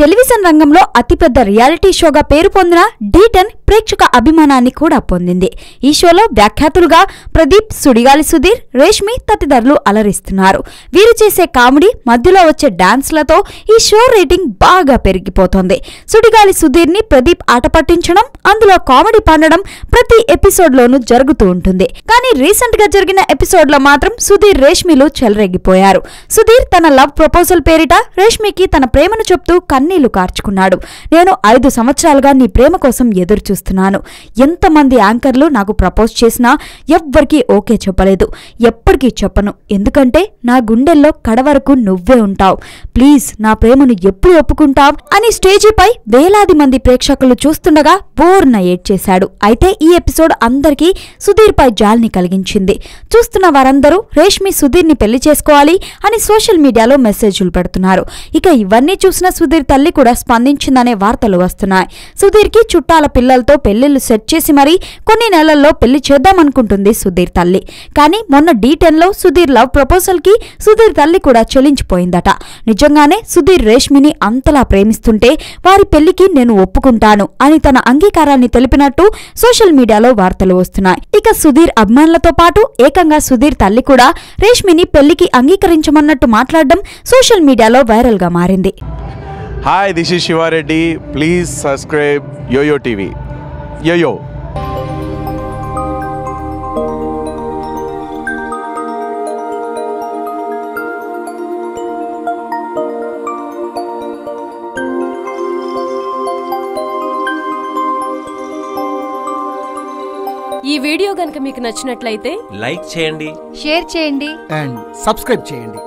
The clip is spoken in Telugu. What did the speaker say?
టెలివిజన్ రంగంలో అతిపెద్ద రియాలిటీ షోగా పేరు పొందిన డీటెన్ ప్రేక్షక అభిమానాన్ని కూడా పొందింది. ఈ షోలో వ్యాఖ్యాతులుగా ప్రదీప్ సుడిగాలి సుధీర్ రేష్మి తదితరులు అలరిస్తున్నారు. వీరు చేసే కామెడీ మధ్యలో వచ్చే డాన్స్లతో ఈ షో రేటింగ్ బాగా పెరిగిపోతోంది. సుడిగాలి సుధీర్ని ప్రదీప్ ఆట పట్టించడం అందులో కామెడీ పండడం ప్రతి ఎపిసోడ్లోనూ జరుగుతూ ఉంటుంది. కానీ రీసెంట్గా జరిగిన ఎపిసోడ్లో మాత్రం సుధీర్ రేష్మిలు చెలరేగిపోయారు. సుధీర్ తన లవ్ ప్రపోజల్ పేరిట రేష్మికి తన ప్రేమను చెప్తూ కన్నీళ్ళు కార్చుకున్నాడు. నేను ఐదు సంవత్సరాలుగా నీ ప్రేమ కోసం ఎదురు చూస్తున్నాను ఎంతమంది యాంకర్లు నాకు ప్రపోజ్ చేసినా ఎవ్వరికీ ఓకే చెప్పలేదు. ఎప్పటికీ చెప్పను. ఎందుకంటే నా గుండెల్లో కడవరకు నువ్వే ఉంటావు. ప్లీజ్ నా ప్రేమను ఎప్పుడు ఒప్పుకుంటావ్? అని స్టేజీపై వేలాది మంది ప్రేక్షకులు చూస్తుండగా బోర్న ఏడ్చేశాడు. అయితే ఈ ఎపిసోడ్ అందరికీ సుధీర్ పై కలిగించింది. చూస్తున్న వారందరూ రేష్మి సుధీర్ని పెళ్ళి చేసుకోవాలి అని సోషల్ మీడియాలో మెసేజ్లు పెడుతున్నారు. ఇక ఇవన్నీ చూసిన సుధీర్ తల్లి కూడా స్పందించిందనే వార్తలు వస్తున్నాయి. సుధీర్కి చుట్టాల పిల్లలతో పెళ్ళిళ్ళు సెట్ చేసి మరీ కొన్ని నెలల్లో పెళ్ళి చేద్దామనుకుంటుంది సుధీర్ తల్లి. కానీ మొన్న డీ టెన్లో సుధీర్ లవ్ ప్రపోజల్కి సుధీర్ తల్లి కూడా చెలించిపోయిందట. నిజంగానే సుధీర్ రేష్మిని అంతలా ప్రేమిస్తుంటే వారి పెళ్ళికి నేను ఒప్పుకుంటాను అని తన అంగీకారాన్ని తెలిపినట్టు సోషల్ మీడియాలో వార్తలు వస్తున్నాయి. ఇక సుధీర్ అభిమానులతో పాటు ఏకంగా సుధీర్ తల్లి కూడా రేష్మిని పెళ్ళికి అంగీకరించమన్నట్టు మాట్లాడడం సోషల్ మీడియాలో వైరల్గా మారింది. Hi this is Shiva Reddy please subscribe yoyo TV yoyo ఈ వీడియో కనుక మీకు నచ్చినట్లయితే లైక్ చేయండి. షేర్ చేయండి. అండ్ సబ్స్క్రైబ్ చేయండి.